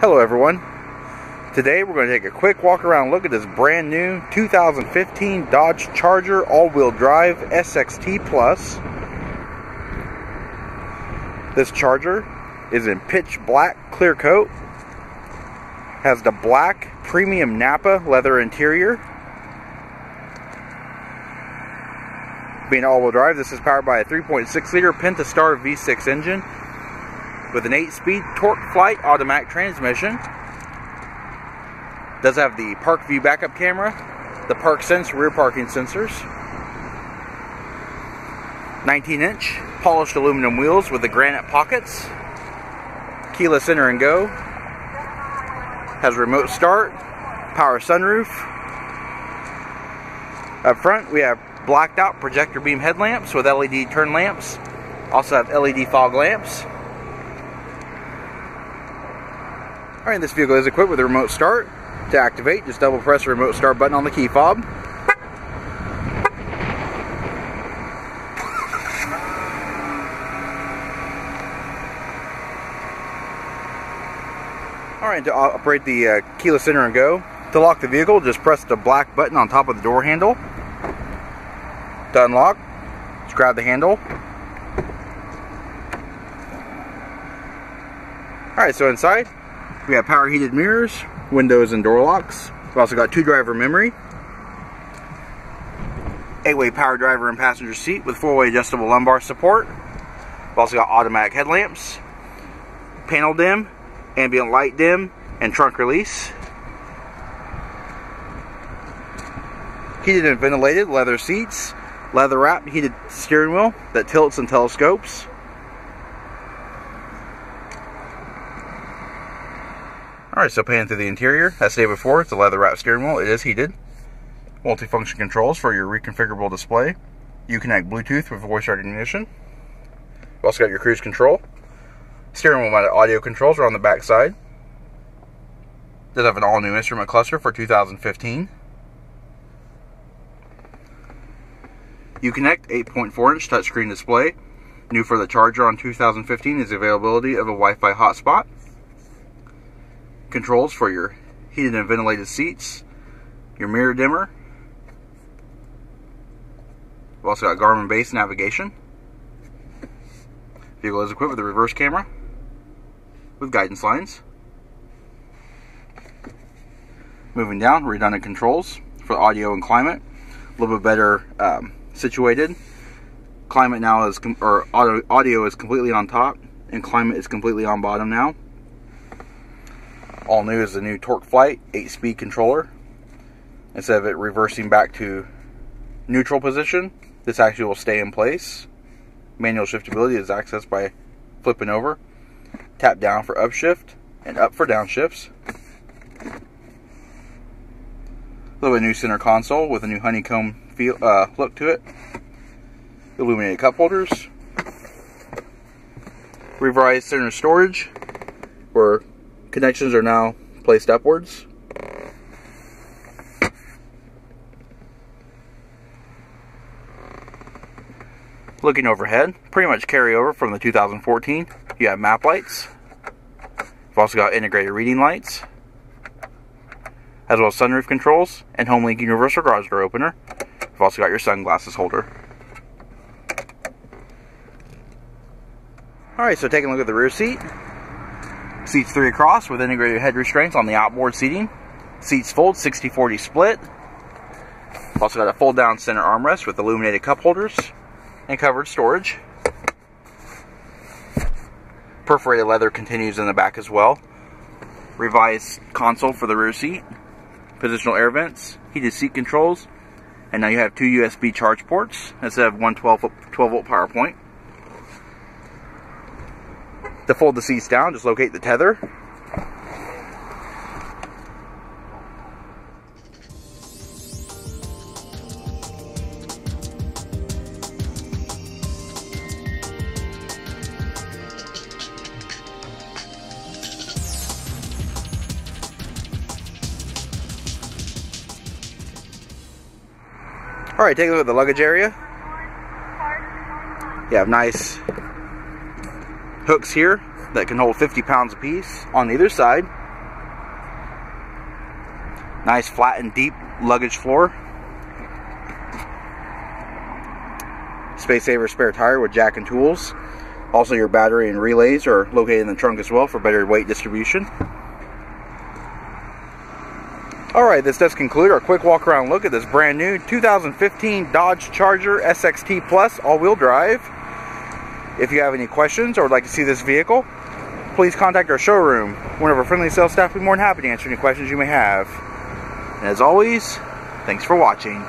Hello everyone. Today we're going to take a quick walk around look at this brand new 2015 Dodge Charger all-wheel drive SXT Plus. This Charger is in pitch black clear coat. Has the black premium Napa leather interior. Being all-wheel drive, this is powered by a 3.6 liter Pentastar V6 engine with an 8-speed TorqueFlite automatic transmission. Does have the park view backup camera, the park sense rear parking sensors, 19-inch polished aluminum wheels with the granite pockets, keyless enter and go, has remote start, power sunroof. Up front we have blacked out projector beam headlamps with LED turn lamps. Also have LED fog lamps. Alright, this vehicle is equipped with a remote start. To activate, just double press the remote start button on the key fob. Alright, to operate the uh, keyless enter and go, to lock the vehicle, just press the black button on top of the door handle. To unlock, just grab the handle. Alright, so inside, we have power heated mirrors, windows and door locks. We've also got two driver memory, 8-way power driver and passenger seat with 4-way adjustable lumbar support. We've also got automatic headlamps, panel dim, ambient light dim, and trunk release. Heated and ventilated leather seats, leather wrapped heated steering wheel that tilts and telescopes. Alright, so panning through the interior, as stated before, it's a leather wrapped steering wheel. It is heated. Multifunction controls for your reconfigurable display. Uconnect Bluetooth with voice recognition. You've also got your cruise control. Steering wheel mounted audio controls are on the back side. Does have an all new instrument cluster for 2015. Uconnect 8.4 inch touchscreen display. New for the Charger on 2015 is availability of a Wi Fi hotspot controls for your heated and ventilated seats, your mirror dimmer. We've also got Garmin base navigation. Vehicle is equipped with a reverse camera with guidance lines. Moving down, redundant controls for audio and climate. A little bit better um, situated. Climate now is, or audio, audio is completely on top, and climate is completely on bottom now. All new is the new TorqueFlite 8-speed controller. Instead of it reversing back to neutral position, this actually will stay in place. Manual shiftability is accessed by flipping over. Tap down for upshift and up for downshifts. A little bit new center console with a new honeycomb feel uh, look to it. Illuminated cup holders. Revised center storage where Connections are now placed upwards. Looking overhead, pretty much carry over from the 2014. You have map lights. You've also got integrated reading lights, as well as sunroof controls and HomeLink universal garage door opener. You've also got your sunglasses holder. Alright, so taking a look at the rear seat. Seats three across with integrated head restraints on the outboard seating. Seats fold 60-40 split. Also got a fold down center armrest with illuminated cup holders and covered storage. Perforated leather continues in the back as well. Revised console for the rear seat. Positional air vents, heated seat controls, and now you have two USB charge ports instead of one 12 volt power point. To fold the seats down, just locate the tether. Alright, take a look at the luggage area. You have nice hooks here that can hold 50 pounds apiece on either side. Nice flat and deep luggage floor. Space Saver spare tire with jack and tools. Also your battery and relays are located in the trunk as well for better weight distribution. Alright, this does conclude our quick walk around look at this brand new 2015 Dodge Charger SXT Plus all-wheel drive. If you have any questions or would like to see this vehicle, please contact our showroom. One of our friendly sales staff will be more than happy to answer any questions you may have. And as always, thanks for watching.